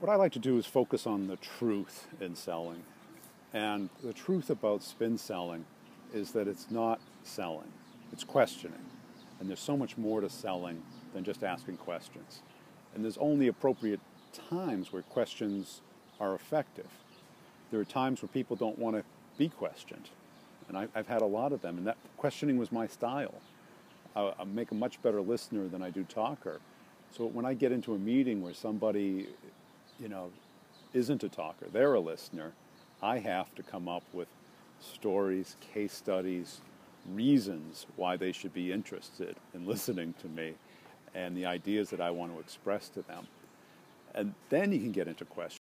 what I like to do is focus on the truth in selling. And the truth about spin selling is that it's not selling, it's questioning. And there's so much more to selling than just asking questions. And there's only appropriate times where questions are effective. There are times where people don't want to be questioned. And I, have had a lot of them, and that questioning was my style. I, I make a much better listener than I do talker. So when I get into a meeting where somebody you know, isn't a talker, they're a listener, I have to come up with stories, case studies, reasons why they should be interested in listening to me and the ideas that I want to express to them. And then you can get into questions.